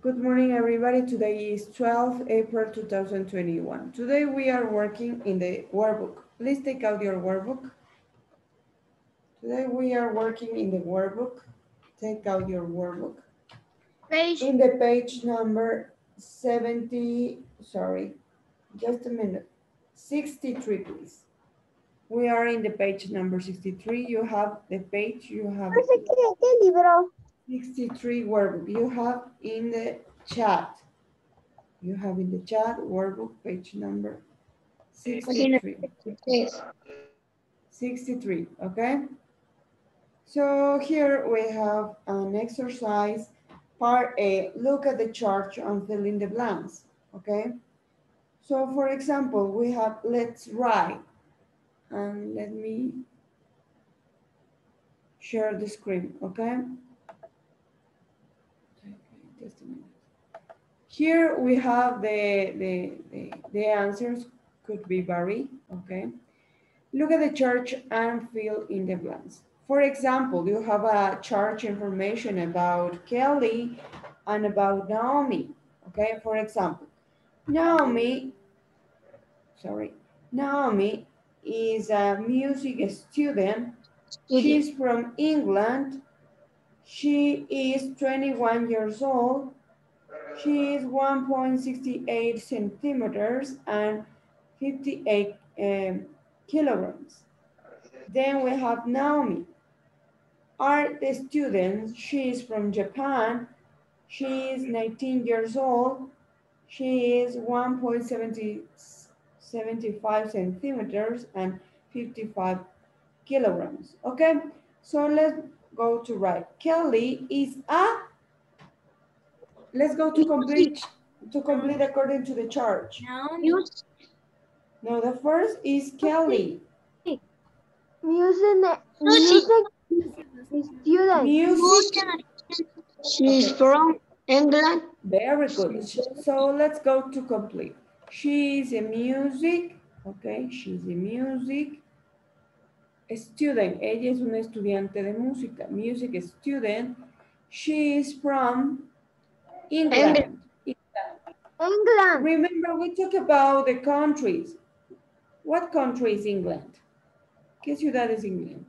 Good morning, everybody. Today is 12 April 2021. Today we are working in the workbook. Please take out your workbook. Today we are working in the workbook. Take out your workbook. Page. In the page number 70, sorry, just a minute. 63, please. We are in the page number 63. You have the page, you have No sé qué, qué libro. 63 workbook you have in the chat. You have in the chat workbook page number 63. 63, okay? So here we have an exercise, part A, look at the chart and fill in the blanks, okay? So for example, we have let's write, and let me share the screen, okay? Just a minute. Here we have the, the, the, the answers could be vary, okay? Look at the church and fill in the blanks. For example, you have a church information about Kelly and about Naomi, okay? For example, Naomi, sorry, Naomi is a music student. She's from England. She is 21 years old. She is 1.68 centimeters and 58 um, kilograms. Then we have Naomi. Art student, she is from Japan. She is 19 years old. She is 1.75 centimeters and 55 kilograms. Okay, so let's go to right. Kelly is a, let's go to complete, to complete according to the chart. Music. No, the first is Kelly. Music. Music. Student. Music, She's from England. very good. So let's go to complete. She is a music, okay, she's a music student. Ella es una estudiante de música, music student. She is from England. England. Remember, we talked about the countries. What country is England? ¿Qué ciudad es England?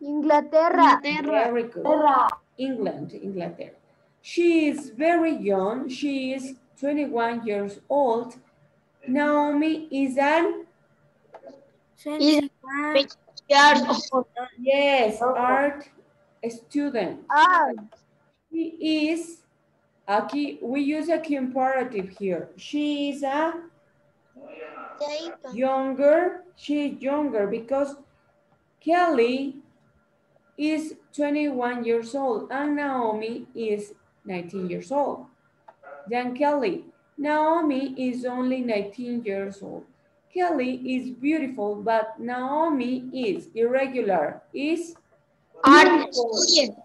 Inglaterra. Very good. England, Inglaterra. She is very young. She is 21 years old. Naomi is an, Is years old. yes, art student. Ah, She is, aquí, we use a comparative here. She is a younger, she is younger because Kelly is 21 years old and Naomi is 19 years old. Then Kelly, Naomi is only 19 years old. Kelly is beautiful, but Naomi is irregular, is art beautiful. student.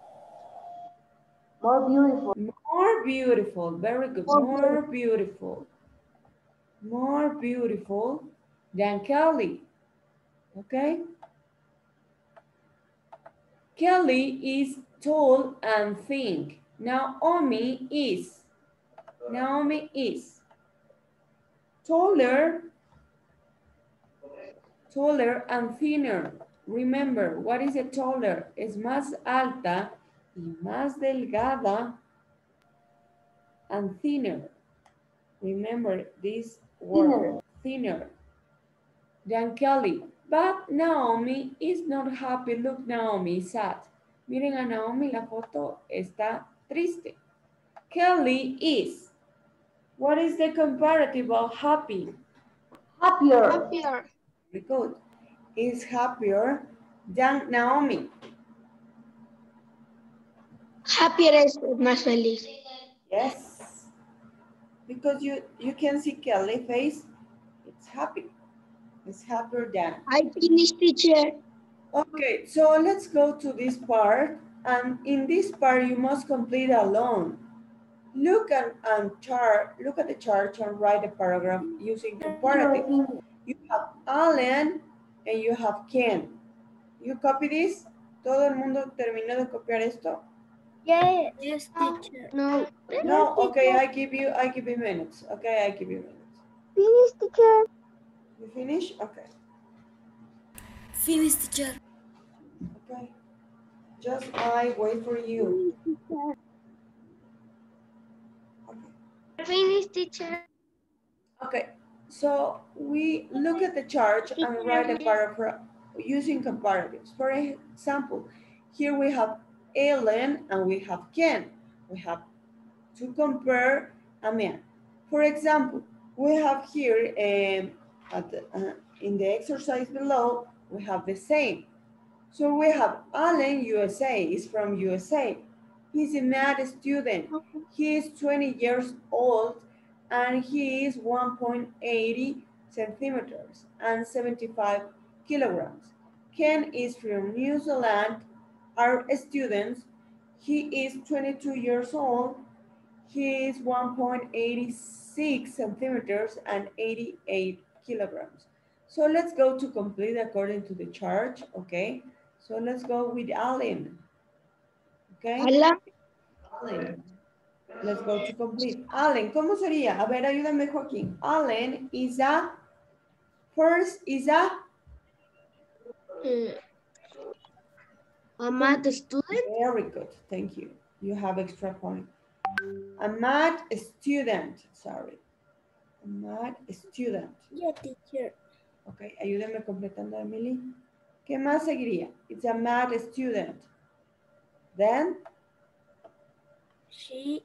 More beautiful. More beautiful, very good, More more beautiful. More beautiful than Kelly, okay? Kelly is tall and thin. Naomi is, Naomi is taller, taller and thinner. Remember, what is a taller? Es más alta y más delgada and thinner. Remember this word, thinner, than Kelly. But Naomi is not happy. Look, Naomi is sad. Miren a Naomi, la foto está triste. Kelly is. What is the comparative of happy? Happier. Happier. Very good. Is happier than Naomi. Happier es más feliz. Yes. Because you, you can see Kelly face, it's happy. It's happier than. I finished teacher. Okay, so let's go to this part. And in this part, you must complete alone. Look at and chart, look at the chart and write a paragraph using comparative. You have Alan and you have Ken. You copy this? ¿Todo el mundo terminó de copiar esto? Yes. Yes, ah, teacher. No. No, okay, I give you, I give you minutes. Okay, I give you minutes. Finish, teacher. You finish? Okay, Finish, teacher. okay. Just I wait for you. Okay. Finish, teacher. Okay, so we look at the chart and write a paragraph using comparatives. For example, here we have Ellen and we have Ken. We have to compare a man. For example, we have here um, the, uh, in the exercise below, we have the same. So we have Allen USA, is from USA. He's a math student. He is 20 years old and he is 1.80 centimeters and 75 kilograms. Ken is from New Zealand, our students. He is 22 years old. He is 1.86 centimeters and 88 kilograms. So let's go to complete according to the chart, okay? So let's go with Allen, okay? Hola. Allen. Let's go to complete. Allen, ¿cómo sería? A ver, ayúdame, Joaquín. Allen is a, first is a, Mm. A math student? very good, thank you. You have extra point. A math student, sorry. A math student. Yeah, teacher. Ok, ayúdame completando, Emily. ¿Qué más seguiría? It's a math student. Then, She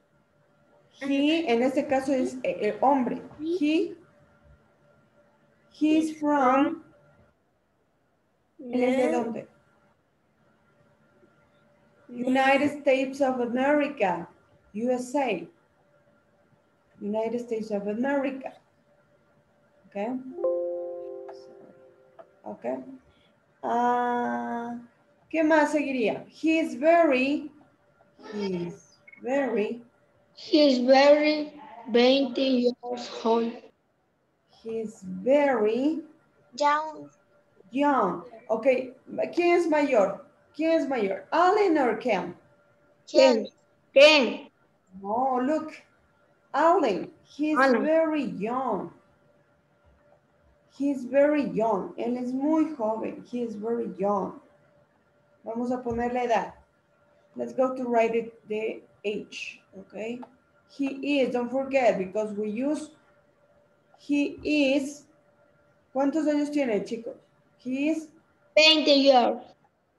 he, en este caso es eh, el hombre. He, he's from, ¿él es de dónde? United States of America, USA. United States of America. Okay. Okay. Ah, ¿Qué más seguiría? He is very, he is very, He is very 20 years old. he is very Young. young. Okay, ¿quién es mayor? ¿Quién es mayor? Allen or Ken? Ken. Ken. Oh, look. Allen, he's Allen. very young. He's very young. Él es muy joven. He is very young. Vamos a poner la edad. Let's go to write it, the age, okay? He is, don't forget, because we use, he is, ¿cuántos años tiene, chicos? He is 20 years.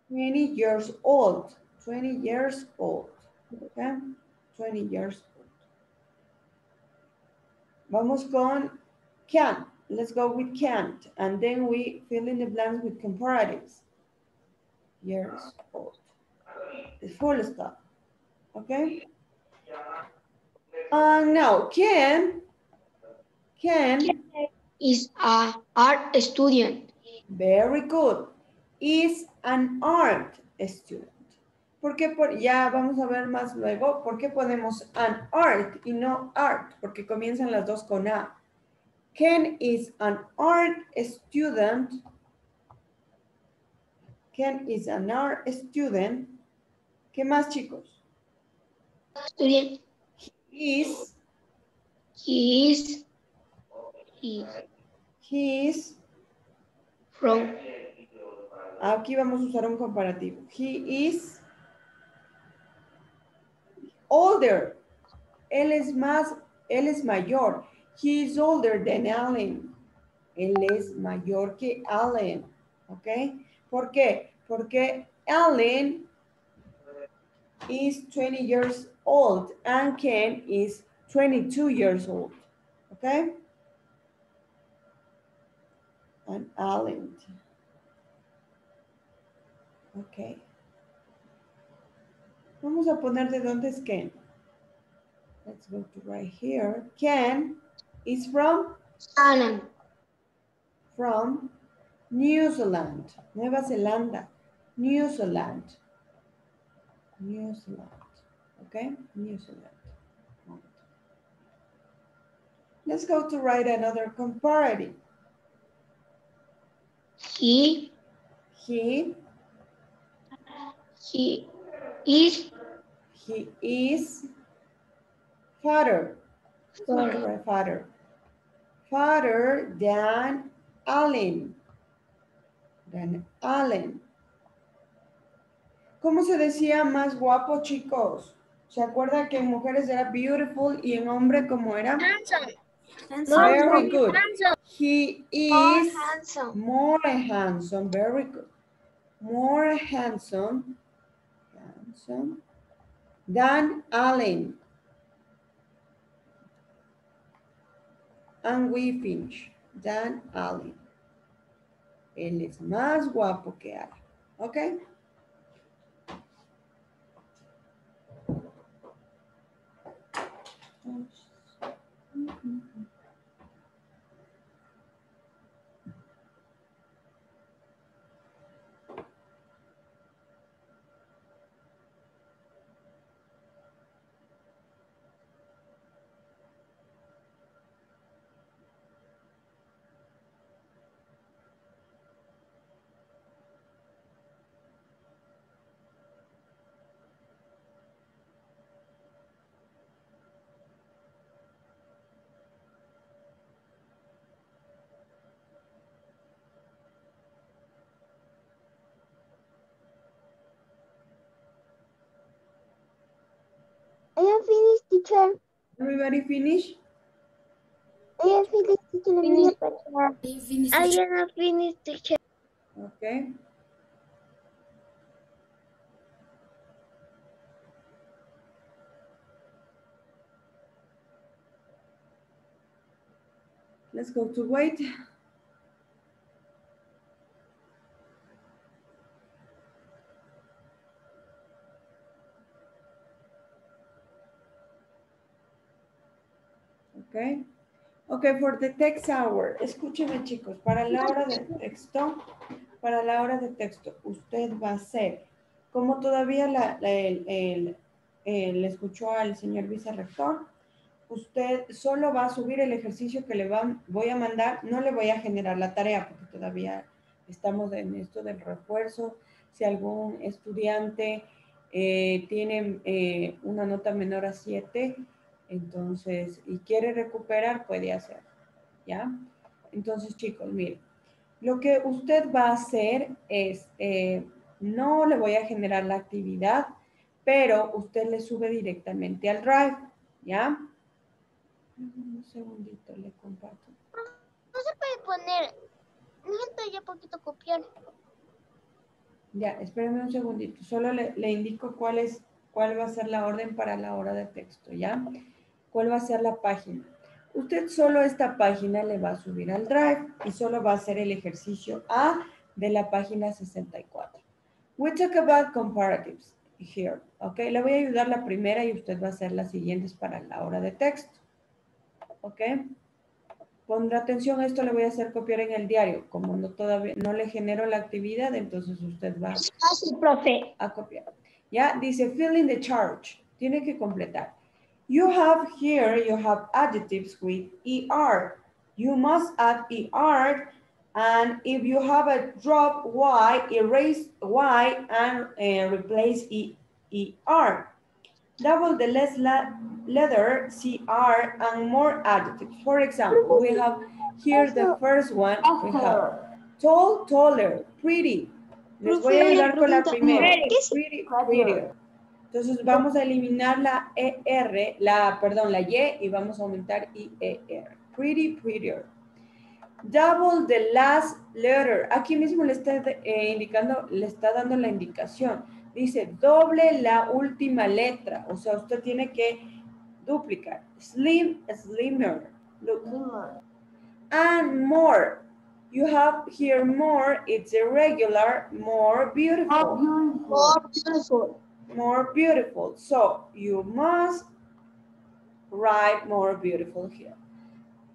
20 years old. 20 years old. Okay? 20 years old. Vamos con Ken. Let's go with can't. And then we fill in the blanks with comparatives. Years old. The full stop. Okay? And now can, can, Is a art student. Very good. Is an art student. ¿Por qué? Por, ya vamos a ver más luego. ¿Por qué ponemos an art y no art? Porque comienzan las dos con A. Ken is an art student. Ken is an art student. ¿Qué más, chicos? Student. Is, He is. He is he is. from. Aquí vamos a usar un comparativo. He is older. Él es más, él es mayor. He is older than Allen. Él es mayor que Allen. ¿Ok? ¿Por qué? Porque Allen is 20 years old and Ken is 22 years old. okay? And Allen. Ok. Vamos a poner de dónde es Ken. Let's go to right here. Ken is from, Alan. from New Zealand, Nueva Zelanda, New Zealand, New Zealand, okay? New Zealand. Right. Let's go to write another comparative. He. He, He is. He is fatter. Father. Father. Father than Allen. Than Allen. ¿Cómo se decía más guapo, chicos? ¿Se acuerdan que en mujeres era beautiful y en hombre cómo era? Handsome. Very good. Handsome. He More is handsome. more handsome. Very good. More handsome. Handsome. Than Allen. And we finish. Than Allen. Él es más guapo que Allen. ¿Ok? I am finished, teacher. Everybody finish? I am finished, teacher. Let Finish. prepare. I am finished, teacher. Okay. Let's go to wait. Okay. Okay, for the text hour, escúcheme chicos, para la hora de texto, para la hora de texto, usted va a hacer, como todavía la, escuchó al señor vicerrector, usted solo va a subir el ejercicio que le va, voy a mandar, no le voy a generar la tarea porque todavía estamos en esto del refuerzo. Si algún estudiante eh, tiene eh, una nota menor a 7, entonces, y quiere recuperar, puede hacer, ¿ya? Entonces, chicos, miren, lo que usted va a hacer es, eh, no le voy a generar la actividad, pero usted le sube directamente al Drive, ¿ya? Un segundito, le comparto. No se puede poner. Necesito ya poquito copiar. Ya, espérame un segundito. Solo le, le indico cuál es, cuál va a ser la orden para la hora de texto, ¿ya? ¿Cuál va a ser la página? Usted solo esta página le va a subir al Drive y solo va a hacer el ejercicio A de la página 64. We talk about comparatives here, ¿ok? Le voy a ayudar la primera y usted va a hacer las siguientes para la hora de texto, ¿ok? Pondrá atención, esto le voy a hacer copiar en el diario. Como no, todavía, no le genero la actividad, entonces usted va profe. a copiar. Ya, dice fill in the charge. Tiene que completar. You have here, you have adjectives with ER. You must add ER. And if you have a drop Y, erase Y and uh, replace E, ER. Double the less letter CR and more adjectives. For example, we have here the first one. We have tall, taller, pretty. Les voy a ayudar con la primera. Pretty, prettier. Entonces vamos a eliminar la ER, la, perdón, la Y y vamos a aumentar IER. Pretty, prettier. Double the last letter. Aquí mismo le está eh, indicando, le está dando la indicación. Dice doble la última letra. O sea, usted tiene que duplicar. Slim, slimmer. Look. And more. You have here more. It's irregular, more beautiful. More beautiful. More beautiful. So you must write more beautiful here.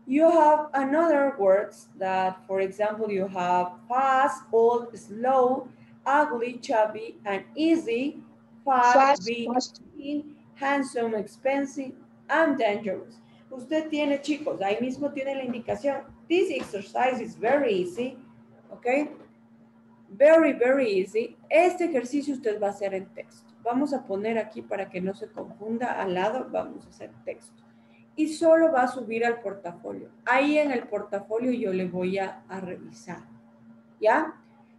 You have another words that, for example, you have fast, old, slow, ugly, chubby, and easy, fast, big, thin, handsome, expensive, and dangerous. Usted tiene, chicos, ahí mismo tiene la indicación. This exercise is very easy, okay? Very, very easy. Este ejercicio usted va a hacer en texto, vamos a poner aquí para que no se confunda al lado, vamos a hacer texto. Y solo va a subir al portafolio. Ahí en el portafolio yo le voy a, a revisar. ¿Ya?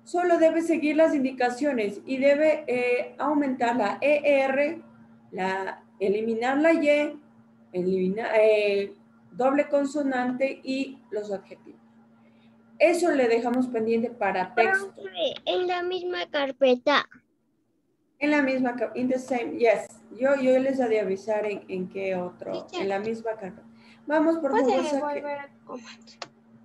Solo debe seguir las indicaciones y debe eh, aumentar la ER, la, eliminar la Y, eliminar, eh, doble consonante y los adjetivos. Eso le dejamos pendiente para texto. En la misma carpeta. En la misma, in the same, yes. Yo, yo les he de avisar en, en qué otro, en la misma carpeta. Vamos, por favor, saque,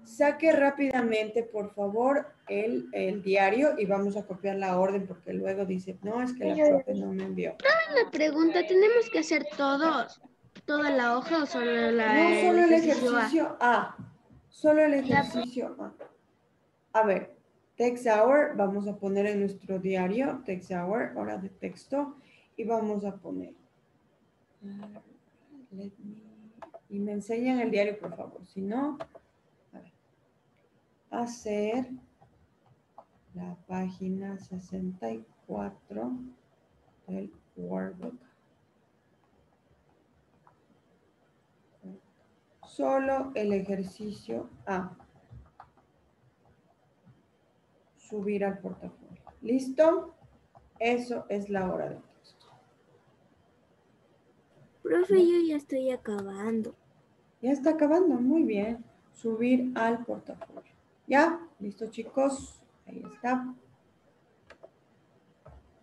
saque rápidamente, por favor, el, el diario y vamos a copiar la orden porque luego dice, no, es que la profe no me envió. Una pregunta, ¿tenemos que hacer todos? ¿Toda la hoja o solo la No solo el ejercicio A? ejercicio A, solo el ejercicio A. A ver, text hour, vamos a poner en nuestro diario, text hour, hora de texto, y vamos a poner. ah, y me enseñan el diario, por favor, si no, a ver, hacer la página 64 del workbook. Solo el ejercicio A. Subir al portafolio. ¿Listo? Eso es la hora de texto. Profe, yo ya estoy acabando. Ya está acabando. Muy bien. Subir al portafolio. ¿Ya? ¿Listo, chicos? Ahí está.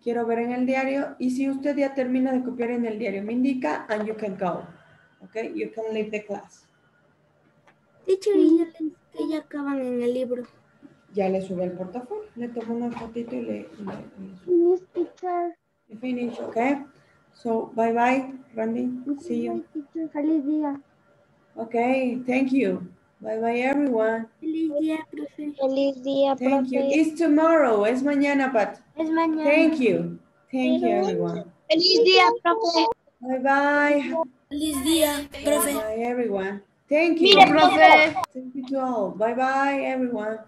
Quiero ver en el diario. Y si usted ya termina de copiar en el diario, me indica and you can go. Okay? You can leave the class. Teacher, y ya ya acaban en el libro. Ya le sube el portafolio. Le tomo una fotito y le, le- le finish, okay? So, bye bye, Randy. See you. Feliz día. Okay, thank you. Bye bye, everyone. Feliz día, profe. Feliz día, Thank you. It's tomorrow. Es mañana, Pat. Es mañana. Thank you. Thank you, everyone. Feliz día, profe. Bye bye. Feliz día, Bye bye, everyone. Thank you. profe. Thank you to all. Bye bye, everyone.